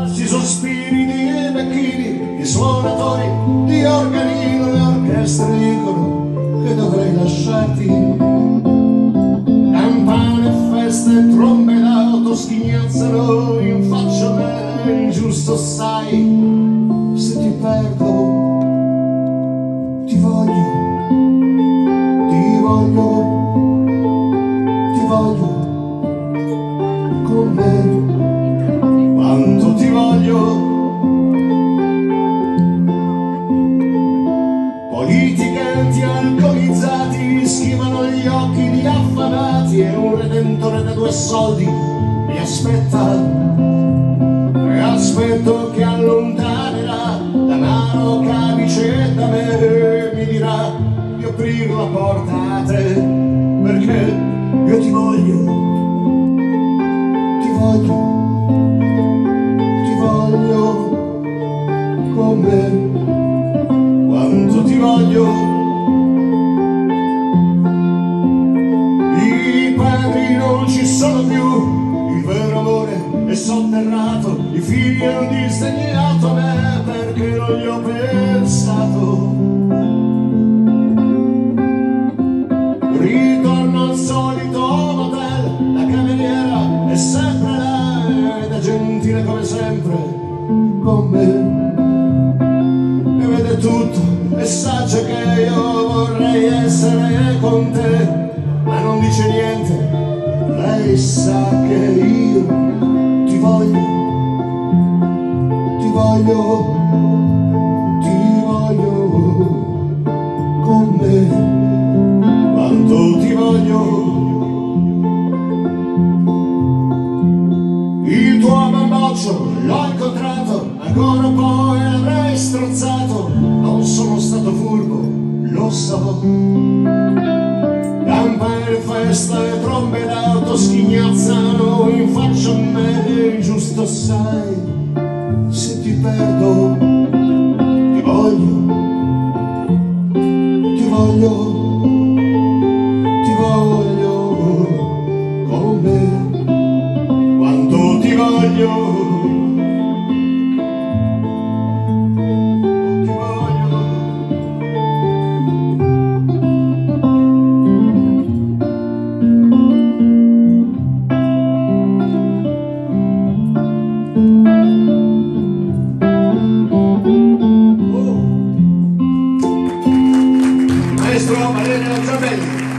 falsi sospiri di becchini, di suonatori, di organino, le orchestre dicono che dovrei lasciarti. Campane, feste, trombe d'auto schignazzano in faccia a me, ingiusto sai, se ti perdo ti voglio, ti voglio, ti voglio con me, schivano gli occhi di affamati e un redentore da due soldi mi aspetta. E aspetto che allontanerà danaro, camice da me mi dirà di aprire la porta a te perché io ti voglio ti voglio ti voglio con me figli hanno disdegnato me perché non gli ho pensato. Ritorno al solito motel la cameriera è sempre là ed è gentile come sempre con me. E vede tutto e sa già che io vorrei essere con te ma non dice niente lei sa che io voglio ti voglio con me. Quanto ti voglio il tuo bamboccio l'ho incontrato ancora un po' e l'avrei strozzato non sono stato furbo lo so. Campane, feste, trombe d'auto schignazzano in faccia a me giusto sai Maestro Mariano Chapelle.